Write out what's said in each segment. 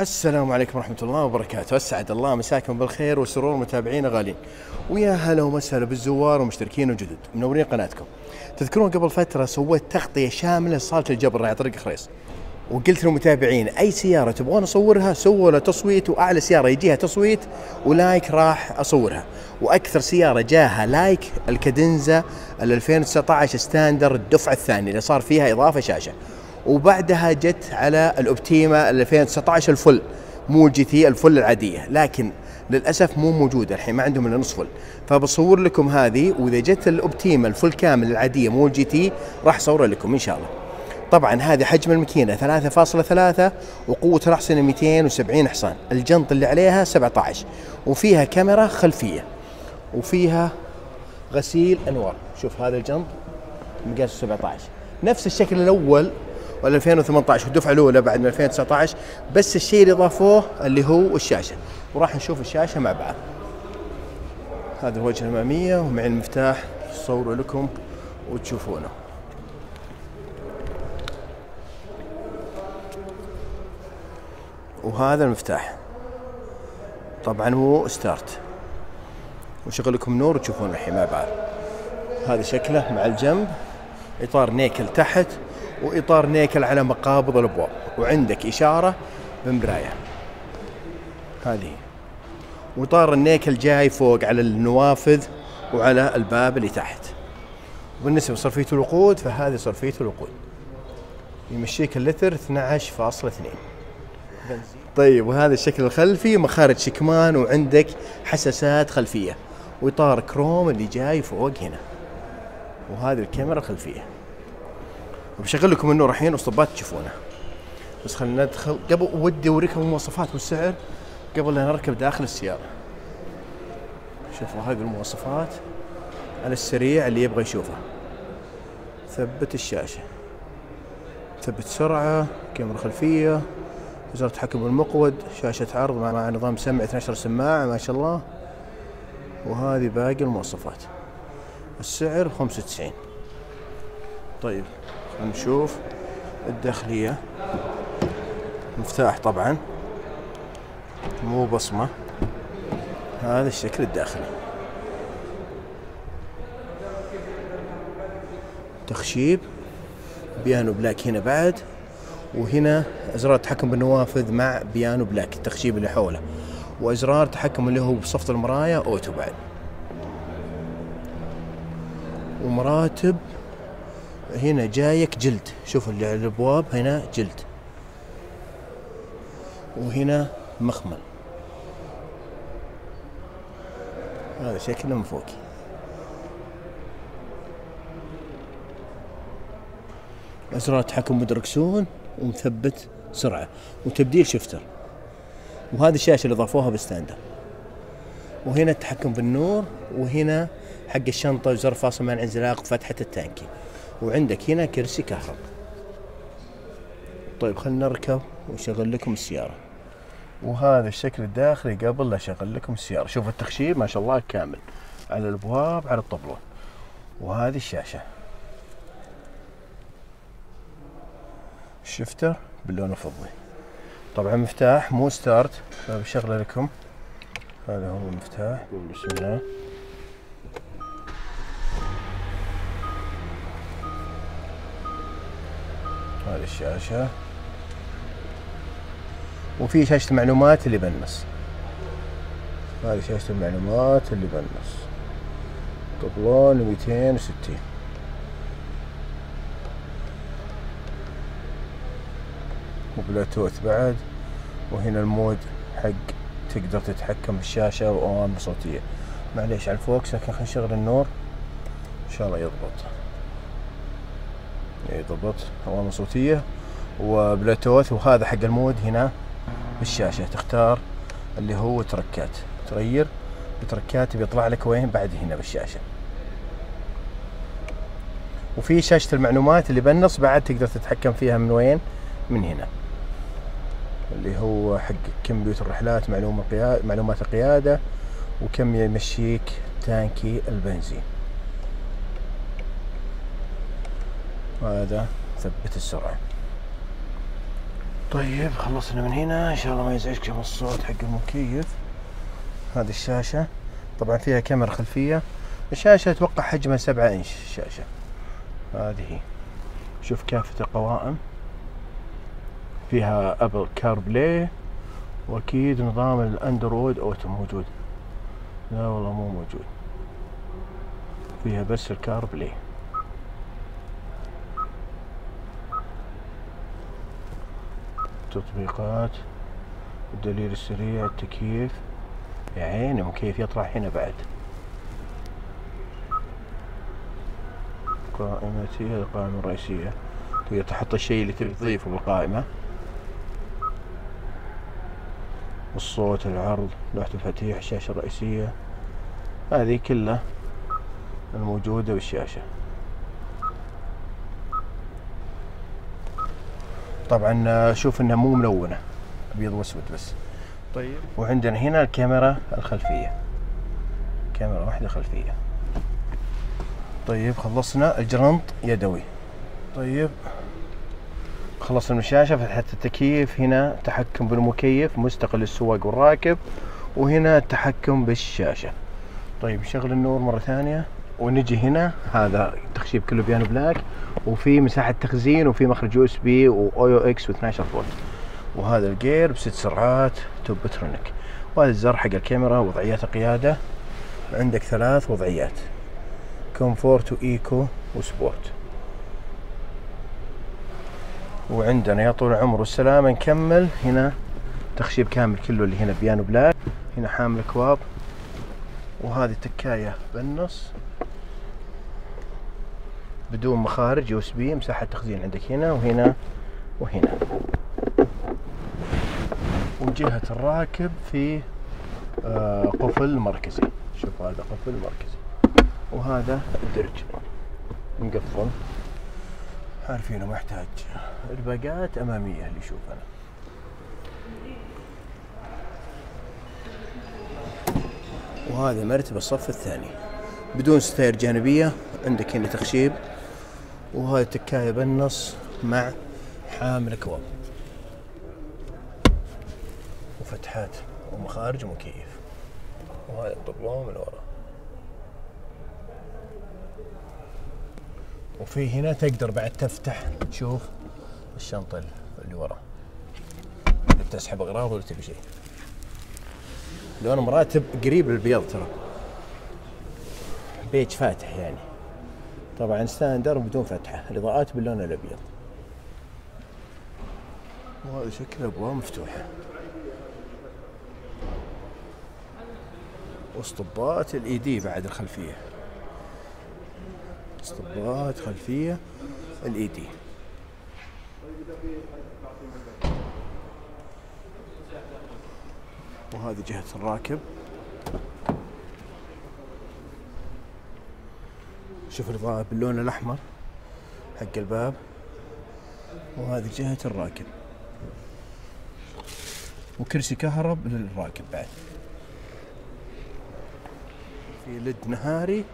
السلام عليكم ورحمة الله وبركاته، أسعد الله مساكم بالخير والسرور متابعينا غالين. ويا هلا وسهلا بالزوار ومشتركين وجدد، منورين قناتكم. تذكرون قبل فترة سويت تغطية شاملة لصالة الجبر راعي طريق خريص. وقلت للمتابعين أي سيارة تبغون أصورها سووا لها تصويت وأعلى سيارة يجيها تصويت و like راح أصورها. وأكثر سيارة جاها like ال Cadenza ال 2019 standard الدفعة الثانية اللي صار فيها إضافة شاشة. وبعدها جت على ال Optima 2019 ال full مو ال GT ال full العادية. لكن للأسف مو موجوده الحين ما عندهم إلا نص full. فبصور لكم هذه وإذا جت ال Optima ال full كامل العادية مو ال GT راح اصورها لكم إن شاء الله. طبعا هذه حجم الماكينة 3.3 وقوة الاحصنه 270 حصان. الجنط اللي عليها 17 وفيها كاميرا خلفية وفيها غسيل أنوار. شوف هذا الجنط مقاس 17 نفس الشكل الأول ولا 2018 والدفعة الأولى بعد من 2019 بس الشيء اللي ضافوه اللي هو الشاشة. وراح نشوف الشاشة مع بعض. هذا الوجه الأمامية ومع المفتاح صوروا لكم وتشوفونه. وهذا المفتاح. طبعا هو ستارت. وشغل لكم نور وتشوفون الحين مع بعض. هذا شكله مع الجنب. إطار نيكل تحت. وإطار نيكل على مقابض الأبواب. وعندك إشارة بمرايه هذه. واطار النيكل جاي فوق على النوافذ وعلى الباب اللي تحت. وبالنسبة لصرفية الوقود فهذه صرفية الوقود. يمشيك اللتر 12.2 طيب وهذا الشكل الخلفي مخارج شكمان وعندك حساسات خلفية. واطار كروم اللي جاي فوق هنا. وهذه الكاميرا الخلفية. وبشغل لكم النور الحين وصبات تشوفونه بس خلينا ندخل. قبل ودي اوريكم المواصفات والسعر. قبل لا نركب داخل السيارة. شوفوا هذه المواصفات. على السريع اللي يبغى يشوفها. ثبت الشاشة. ثبت سرعة كاميرا خلفية وزارة تحكم بالمقود شاشة عرض مع نظام سمع 12 سماعة ما شاء الله. وهذه باقي المواصفات. السعر 95 طيب. نشوف الداخلية. مفتاح طبعا. مو بصمة. هذا الشكل الداخلي. تخشيب. piano black هنا بعد. وهنا أزرار التحكم بالنوافذ مع piano black التخشيب اللي حوله. وأزرار تحكم اللي هو بصفط المرايا auto بعد. ومراتب. هنا جايك جلد. شوف اللي على الأبواب هنا جلد. وهنا مخمل. هذا شكله من فوق أزرار تحكم بدركسون ومثبت سرعة. وتبديل shifter. وهذه الشاشة اللي ضافوها بال standard. وهنا التحكم بالنور. وهنا حق الشنطة وزر فاصل منع انزلاق وفتحة التانكي. وعندك هنا كرسي كهرب. طيب خلينا نركب ونشغل لكم السيارة. وهذا الشكل الداخلي قبل لا أشغل لكم السيارة. شوف التخشيب ما شاء الله كامل. على الأبواب على الطبلون. وهذه الشاشة. شفتر باللون الفضي. طبعا مفتاح مو ستارت. فبشغله لكم. هذا هو المفتاح. بسم الله. هذه الشاشة. وفي شاشة المعلومات اللي بالنص هذه شاشة المعلومات اللي بالنص طبلون 260 وبلوتوث بعد. وهنا ال mode حق تقدر تتحكم بالشاشة وأوامر صوتية معليش على ال focus لكن خلينا نشغل النور. إن شاء الله يضبط. يضبط أوامر صوتية وبلوتوث وهذا حق المود هنا بالشاشة. تختار اللي هو تركات. تغير بتركات بيطلع لك وين؟ بعد هنا بالشاشة. وفي شاشة المعلومات اللي بالنص بعد تقدر تتحكم فيها من وين؟ من هنا. اللي هو حق كمبيوتر رحلات معلومات القيادة وكم يمشيك تانكي البنزين. هذا مثبت السرعة. طيب خلصنا من هنا. إن شاء الله ما يزعجكم الصوت حق المكيف. هذه الشاشة. طبعا فيها كاميرا خلفية. الشاشة أتوقع حجمها سبعة إنش الشاشة. هذه هي. شوف كافة القوائم. فيها Apple CarPlay وأكيد نظام ال Android Auto موجود. لا والله مو موجود. فيها بس ال CarPlay تطبيقات الدليل السريع التكييف. يا عيني مكيف يطلع هنا بعد؟ قائمتي القائمة الرئيسية. تقدر تحط الشيء اللي تبي تضيفه بالقائمة. الصوت العرض لوحة المفاتيح الشاشة الرئيسية. هذه كلها الموجودة بالشاشة. طبعا آه، شوف انها مو ملونة أبيض وأسود بس. طيب. وعندنا هنا الكاميرا الخلفية. كاميرا واحدة خلفية. طيب خلصنا. الجلنط يدوي. طيب. خلصنا من الشاشة فتحات التكييف. هنا تحكم بالمكيف مستقل للسواق والراكب. وهنا التحكم بالشاشة. طيب نشغل النور مرة ثانية. ونجي هنا. هذا التخشيب كله piano black وفي مساحة تخزين وفي مخرج USB و AUX و12 فولت. وهذا الجير بست سرعات Tiptronic وهذا الزر حق الكاميرا وضعيات القيادة. عندك ثلاث وضعيات. comfort و eco و sport. وعندنا يا طول العمر والسلامة نكمل هنا تخشيب كامل كله اللي هنا piano black. هنا حامل اكواب وهذه تكاية بالنص. بدون مخارج USB مساحة تخزين عندك هنا وهنا وهنا. وجهة الراكب في آه، قفل مركزي. شوف هذا قفل مركزي. وهذا الدرج. مقفل عارفينه محتاج الباقات أمامية اللي يشوف أنا وهذا مرتبة الصف الثاني. بدون ستاير جانبية عندك هنا تخشيب. وهذه تكاية بالنص مع حامل أكواب وفتحات ومخارج ومكيف وهذا الطبلون من ورا. وفي هنا تقدر بعد تفتح تشوف الشنطة اللي ورا. إذا بتسحب أغراض ولا تبي شيء. لون مراتب قريب للبيض ترى. بيج فاتح يعني. طبعا standard بدون فتحة الإضاءات باللون الأبيض. وهذا شكل أبواب مفتوحة. واسطبات LED بعد الخلفية. أسطبات خلفية LED وهذه جهة الراكب. شوف الإضاءة باللون الأحمر حق الباب. وهذه جهة الراكب. وكرسي كهرب للراكب بعد. في لد نهاري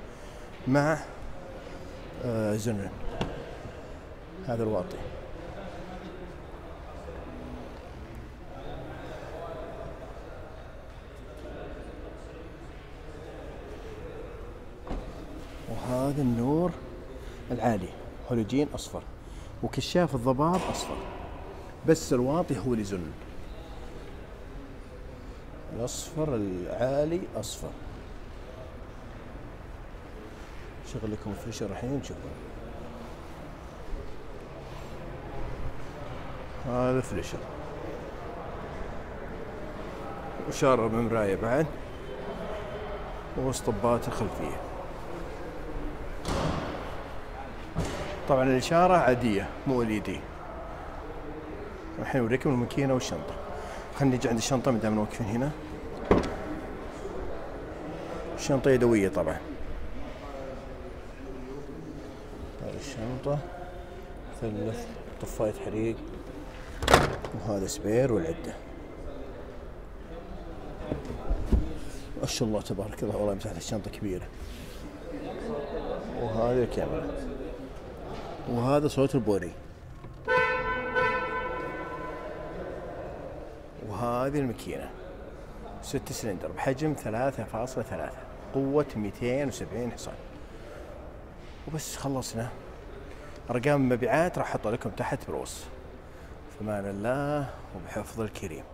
مع آه زنن هذا الواطي. وهذا النور العالي هولوجين أصفر. وكشاف الضباب أصفر. بس الواطي هو اللي زن الأصفر العالي أصفر. شغل لكم فيشر الحين شوفوا. هذا فليشر. وشارة بمراية بعد. واسطبات الخلفية طبعا الإشارة عادية مو ال دي الحين أوريكم الماكينة والشنطة. خلينا نجي عند الشنطة ما دام واقفين هنا. الشنطة يدوية طبعا. هذه الشنطة ثلث طفاية حريق وهذا سبير والعدة. ما شاء الله تبارك الله والله مساحة الشنطة كبيرة. وهذه الكاميرا. وهذا صوت البوري. هذه الماكينة. ست سلندر بحجم ثلاثة فاصلة ثلاثة قوة 270 حصان. وبس خلصنا. أرقام المبيعات راح أحطها لكم تحت بالوصف فمان الله وبحفظ الكريم.